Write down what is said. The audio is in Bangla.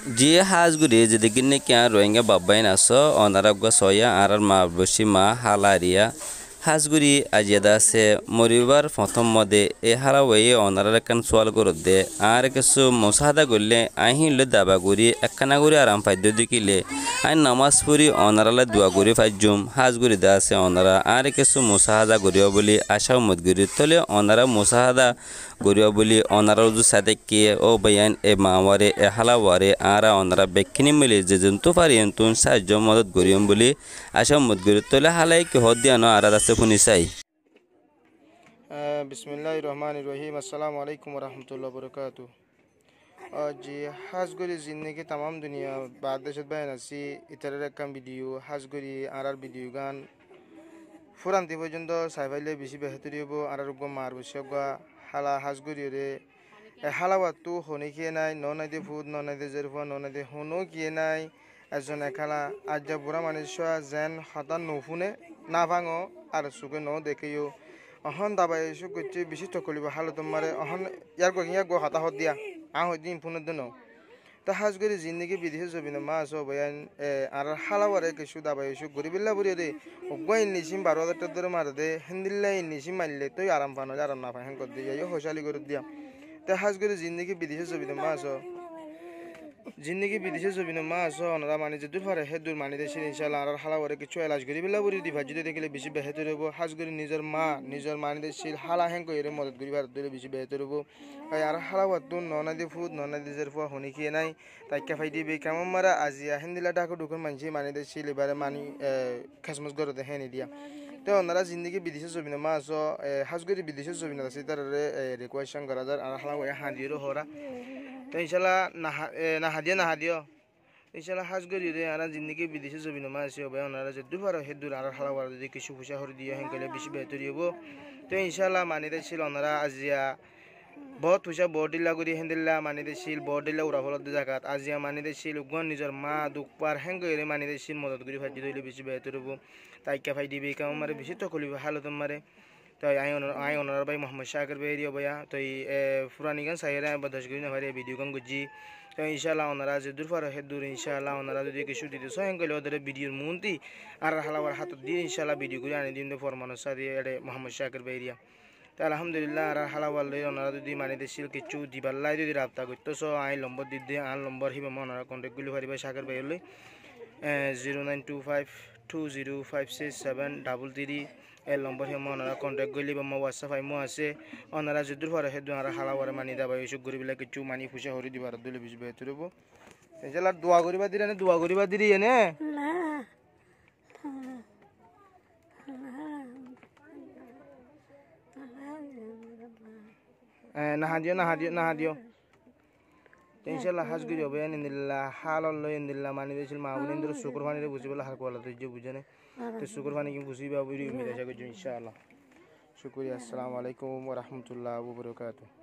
জি হাজগুড়ি যেদিকে নাকি আর রোহিঙ্গা বাব্বাইন আছো অনারজ্ঞ সয়া আর মা বসি মা হালারিয়া হাজগুড়ি আজিয়াদা আছে মরিবার প্রথম মদে এ হারা অনারার একখান সোয়াল করত দে আর কিছু মশাহাদা করলে আহিলে দাবা করি একখানা করে আরাম ফাদ্য দিকিলে আই নামাজ পড়ি অনারালে দোয়া করি ফাইজুম হাজগুড়ি দা আছে অনারা আর কিছু মুসাহাদা করিব বলি আশা উম্মত করি তলে অনারা মুসাহাদা সাথে কে ও বয়ান এ মাওয়ারে এ হালাওয়ারে আরা অনারা বেক্ষিনি মিলে যে জন্তু পারি তুন সাহায্য মদত করিম বলি, আশা উম্মত করি তলে হালাই কি হদ দিয়ানো আরা আছে শুনি চাই বিসমিল্লাহ রহমান রহিম, আসসালামু আলাইকুম রহমতুল্লাহ বরকাত জি হাজগরি জিন্দগি তামাম দুনিয়া বাদ দেশত বাইন আছি, ইতারের একখান ভিডিও হাজগরি আর আর ভিডিও গান। ফুরান্তি পর্যন্ত চাইফাইলে বেশি বেহতরি হব আর মার বসে হালা হাজগরি রে হালাবাতো হনে কিয়ে নাই ন নাই দে ফুদ ন নাই দে জেরফা ন নাই দে কিয়ে নাই এজন এখালা আজ্জা বুড়া মানুষ যেন হঠাৎ নফুনে না ভাঙো আর চুকে ন দেখেও অহন দাবাই এসে করছে বিশিষ্ট করিব হালো তোমারে অহন ইয়ার গো হাতা হত দিয়া আহ দিন ফোনের দিন তা হাজ করে জিন্দগি বিদেশে জবিন না মা আস বয়ান আর হালাবারে কিছু দাবাই এসে গরিবিল্লা বুড়ি রে অগ্বাই নিশিম বারো হাজার টাকা ধরে মারে দে হিন্দিল্লাই নিশিম মারলে তুই আরাম পানো আরাম না পাই হ্যাঁ কর দিয়া হোসালি করে দিয়া। তা হাজ করে জিন্দগি বিদেশে জবিন না মা আস জিন্দগি বিদেশে যাবি না মা আস ওনারা মানে যে দূর পারে হে দূর মানে দেশে ইনশাল্লাহ আর হালাবারে কিছু এলাজ করি বিল্লা বুড়ি দিবা যদি দেখিলে বেশি বেহেতর হব হাজ করে নিজের মা, নিজের মানে দেশিল হালা হ্যাং করে মদত করি ভারত দিলে বেশি বেহেতর হব আর হালাবাত তো ননাদি ফুদ ননাদি জের ফুয়া হনি খেয়ে নাই, তাই কেফাই দিবে কেমন মারা আজিয়া হিন্দিলা ডাকো ঢুকুন মানছি মানে দেশিল এবারে মানি খাসমস গরতে হেনি দিয়া। তো ওনারা জিন্দগি বিদেশে ছবি না মা আস হাজগরি বিদেশে ছবি না আছে তার রিকোয়েশন করা যায় আর হালা হাঁদিয়েরও হরা তো ইনশাল্লাহ না হাদিয়া না হাদিও ইনশাল্লাহ হাজগরি রে আর জিন্দগি বিদেশে ছবি না মা আছে ভাই ওনারা যে দুবার হেদুর আর হালা বার যদি কিছু পয়সা হরে দিয়ে হেঁকলে বেশি বেহতরি হব। তো ইনশাল্লাহ মানি ছিল ওনারা আজিয়া, বহুত পয়সা পইচা বৰদিল্লা কৰি হেন্দিল্লা মানি দিছিল বৰদিল্লা উৰা ফলত জাগাত আজিয়া মানি দিছিল উগন নিজৰ মা দুখ পাৰ হেং কৰি মানি দিছিল মদত কৰি ভাজি ধৰিলে বেছি বেহতৰ হ'ব। তাইকা ভাই দিবি কাম মাৰে বেছি তকলিব হালত মাৰে তই আই আই অনার ভাই মোহাম্মদ শাকির ভাই রিও ভাইয়া তই ফুরানি গান সাইরা বা দশ না ভাই ভিডিও গান গুজি। তো ইনশাল্লাহ ওনারা যে দূর হে দূর ইনশাল্লাহ ওনারা যদি কিছু দিতে সহায় করলে ওদের ভিডিওর মুন্তি আর হালাবার হাত দিয়ে ইনশাল্লাহ ভিডিও করে আনি দিন ফরমানো সারি এডে মোহাম্মদ শাকির ভাই রিয়া তো আলহামদুলিল্লাহ আর হালাওয়াল ওনারা যদি মানে দিছিল, কিছু দিবাল্লাই যদি রাবতা করতো সো আই নম্বর দি দিয়ে আন নম্বর হিবে ওনারা কন্টেক্ট গুলি পারিবা সাগর ভাই হলে zero nine two five two zero five six seven double three এই নম্বর হিমে ওনারা কন্টেক্ট করলি বা হোয়াটসঅ্যাপ আইমো আছে। ওনারা যদি পরে হেদু আর হালাওয়ারে মানি দাবা এইসব গরিবিলাক কিছু মানি ফুসা হরি দিবার দিলে বেশি বেহতর হবো এজেলার দোয়া করিবা দিলে না দোয়া করিবা দিলি এনে? নাহা দিও নাহা দিও নাহা দিও ইনশাল্লাহ হাজ গিরি হবে ইন্দিল্লা হাল লই ইন্দিল্লা মানি দিয়েছিল মা বলে ইন্দির শুকুর পানি বুঝি বলে হাল কোয়ালা তুই যে বুঝে নে তো শুকুর পানি কি বুঝিবা বুঝি উম্মিদ আশা করছি ইনশাআল্লাহ শুকুরিয়া আসসালামু আলাইকুম ওয়া রাহমাতুল্লাহি ওয়া বারাকাতুহু